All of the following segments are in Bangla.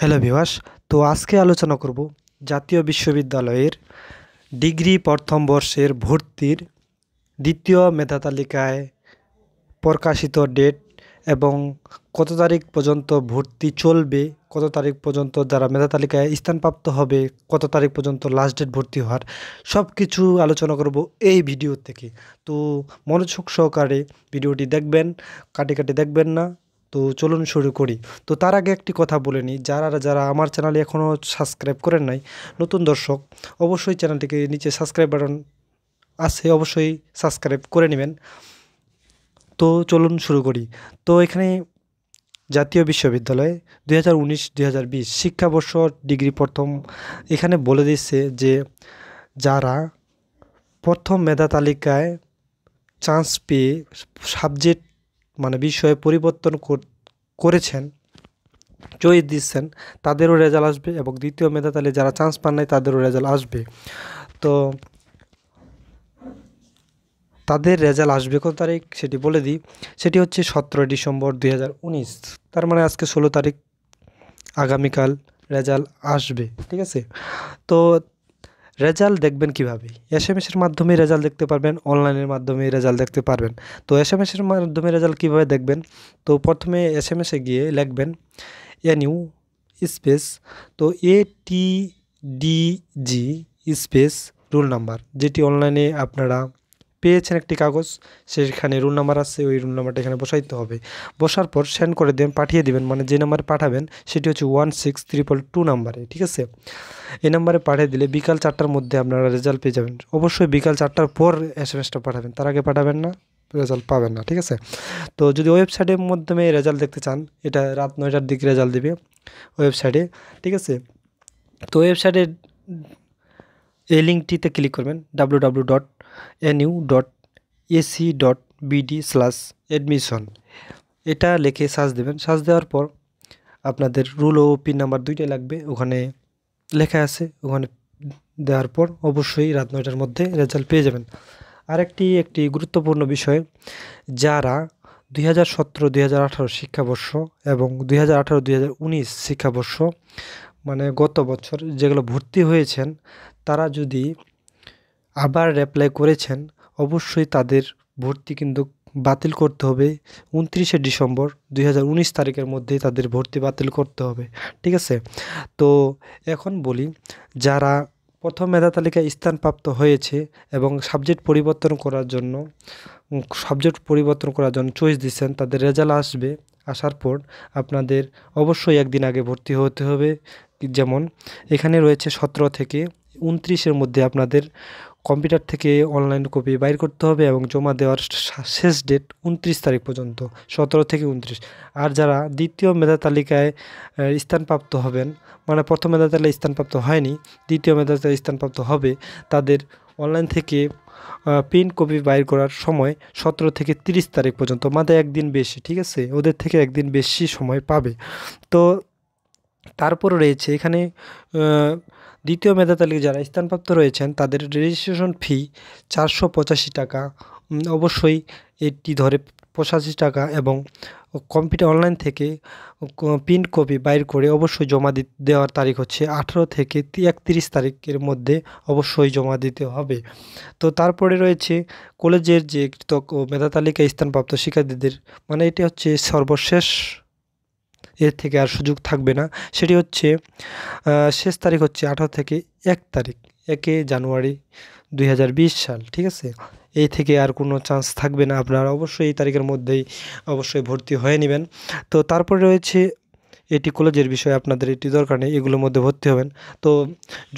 হ্যালো ভিওয়াস তো আজকে আলোচনা করব জাতীয় বিশ্ববিদ্যালয়ের ডিগ্রি প্রথম বর্ষের ভর্তির দ্বিতীয় মেধা তালিকায় প্রকাশিত ডেট এবং কত তারিখ পর্যন্ত ভর্তি চলবে, কত তারিখ পর্যন্ত যারা মেধা তালিকায় স্থানপ্রাপ্ত হবে, কত তারিখ পর্যন্ত লাস্ট ডেট ভর্তি হওয়ার সব কিছু আলোচনা করব এই ভিডিও থেকে। তো মনোযোগ সহকারে ভিডিওটি দেখবেন, কাটে কাটে দেখবেন না তো চলুন শুরু করি। তো তার আগে একটি কথা বলে নিই, যারা যারা আমার চ্যানেলে এখনও সাবস্ক্রাইব করেন নাই, নতুন দর্শক, অবশ্যই চ্যানেলটিকে নিচে সাবস্ক্রাইব বাটন আছে, অবশ্যই সাবস্ক্রাইব করে নেবেন। তো চলুন শুরু করি। তো এখানে জাতীয় বিশ্ববিদ্যালয় দুই হাজার উনিশ, দুই শিক্ষাবর্ষ ডিগ্রি প্রথম এখানে বলে দিচ্ছে যে যারা প্রথম মেধা তালিকায় চান্স পেয়ে সাবজেক্ট মানে বিষয়ে পরিবর্তন করেছেন চয়েস দিচ্ছেন, তাদেরও রেজাল্ট আসবে এবং দ্বিতীয় মেধা তালে যারা চান্স পান নাই তাদেরও রেজাল্ট আসবে। তো তাদের রেজাল্ট আসবে কত তারিখ সেটি বলে দিই। সেটি হচ্ছে সতেরো ডিসেম্বর দু হাজার উনিশ। তার মানে আজকে ষোলো তারিখ, আগামীকাল রেজাল্ট আসবে, ঠিক আছে? তো রেজাল্ট দেখবেন কীভাবে? এস এম এসের মাধ্যমে রেজাল্ট দেখতে পারবেন অনলাইনের মাধ্যমে রেজাল্ট দেখতে পারবেন। তো এস এম এসের মাধ্যমে রেজাল্ট কীভাবে দেখবেন? তো প্রথমে এস এম এসে গিয়ে লিখবেন এন ইউ স্পেস, তো A T D G space roll number, যেটি অনলাইনে আপনারা পেয়েছেন একটি কাগজ, সেখানে রুল নাম্বার আছে, ওই রুল নাম্বারটা এখানে বসাইতে হবে। বসার পর সেন্ড করে দেবেন পাঠিয়ে দেবেন মানে যে নাম্বারে পাঠাবেন, সেটি হচ্ছে ওয়ান সিক্স ত্রিপল টু নাম্বারে ঠিক আছে? এই নাম্বারে পাঠিয়ে দিলে বিকাল চারটার মধ্যে আপনারা রেজাল্ট পেয়ে যাবেন। অবশ্যই বিকাল চারটার পর এস এম এসটা পাঠাবেন, তার আগে পাঠাবেন না রেজাল্ট পাবেন না, ঠিক আছে? তো যদি ওয়েবসাইটের মাধ্যমে রেজাল্ট দেখতে চান, এটা রাত নয়টার দিকে রেজাল্ট দেবে ওয়েবসাইটে ঠিক আছে? তো ওয়েবসাইটে এই লিঙ্কটিতে ক্লিক করবেন W W dot N U dot AC dot BD slash admission এটা লিখে সার্চ দেবেন। সার্চ দেওয়ার পর আপনাদের রুল ও পিন নাম্বার দুইটাই লাগবে। ওখানে লেখা আছে। ওখানে দেওয়ার পর অবশ্যই রাত নয়টার মধ্যে রেজাল্ট পেয়ে যাবেন। আরেকটি, একটি গুরুত্বপূর্ণ বিষয়, যারা দুই হাজার সতেরো, দুই হাজার আঠারো শিক্ষাবর্ষ এবং দুই হাজার আঠারো, দুই হাজার উনিশ শিক্ষাবর্ষ মানে গত বছর যেগুলো ভর্তি হয়েছেন, তারা যদি আবার অ্যাপ্লাই করেছেন, অবশ্যই তাদের ভর্তি কিন্তু বাতিল করতে হবে। উনত্রিশে ডিসেম্বর দুই হাজার উনিশ তারিখের মধ্যেই তাদের ভর্তি বাতিল করতে হবে, ঠিক আছে? তো এখন বলি, যারা প্রথম মেধা তালিকায় স্থানপ্রাপ্ত হয়েছে এবং সাবজেক্ট পরিবর্তন করার জন্য সাবজেক্ট পরিবর্তন করার জন্য চয়েস দিচ্ছেন, তাদের রেজাল্ট আসবে, আসার পর আপনাদের অবশ্যই একদিন আগে ভর্তি হতে হবে। যেমন, এখানে রয়েছে সতেরো থেকে উনত্রিশের মধ্যে আপনাদের কম্পিউটার থেকে অনলাইন কপি বাইর করতে হবে এবং জমা দেওয়ার শেষ ডেট উনত্রিশ তারিখ পর্যন্ত, সতেরো থেকে উনত্রিশ। আর যারা দ্বিতীয় মেধা তালিকায় স্থানপ্রাপ্ত হবেন মানে প্রথম মেধা তালিকায় স্থানপ্রাপ্ত হয়নি, দ্বিতীয় মেধা তালিকায় স্থানপ্রাপ্ত হবে, তাদের অনলাইন থেকে প্রিন্ট কপি বাইর করার সময় সতেরো থেকে তিরিশ তারিখ পর্যন্ত, মাথায় একদিন বেশি, ঠিক আছে? ওদের থেকে একদিন বেশি সময় পাবে। তো তারপর রয়েছে, এখানে দ্বিতীয় মেধা তালিকা যারা স্থানপ্রাপ্ত রয়েছেন, তাদের রেজিস্ট্রেশন ফি চারশো পঁচাশি টাকা। অবশ্যই এটি ধরে পঁচাশি টাকা এবং কম্পিউটার অনলাইন থেকে প্রিন্ট কপি বাইর করে অবশ্যই জমা দেওয়ার তারিখ হচ্ছে আঠেরো থেকে একত্রিশ তারিখের মধ্যে অবশ্যই জমা দিতে হবে। তো তারপরে রয়েছে কলেজের যে মেধা তালিকায় স্থানপ্রাপ্ত শিক্ষার্থীদের মানে এটি হচ্ছে সর্বশেষ এর থেকে আর সুযোগ থাকবে না। সেটি হচ্ছে শেষ তারিখ হচ্ছে আঠারো থেকে এক তারিখ, একে জানুয়ারি দুই হাজার বিশ সাল, ঠিক আছে? এই থেকে আর কোনো চান্স থাকবে না। আপনারা অবশ্যই এই তারিখের মধ্যেই অবশ্যই ভর্তি হয়ে নেবেন। তো তারপরে রয়েছে, এটি কলেজের বিষয়ে, আপনাদের এটি দরকার নেই, এগুলোর মধ্যে ভর্তি হবেন। তো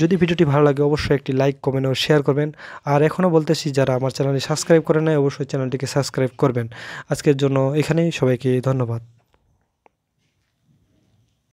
যদি ভিডিওটি ভালো লাগে, অবশ্যই একটি লাইক কমেন্ট ও শেয়ার করবেন। আর এখনও বলতেছি, যারা আমার চ্যানেলটি সাবস্ক্রাইব করে নেয় অবশ্যই চ্যানেলটিকে সাবস্ক্রাইব করবেন। আজকের জন্য এখানেই, সবাইকে ধন্যবাদ।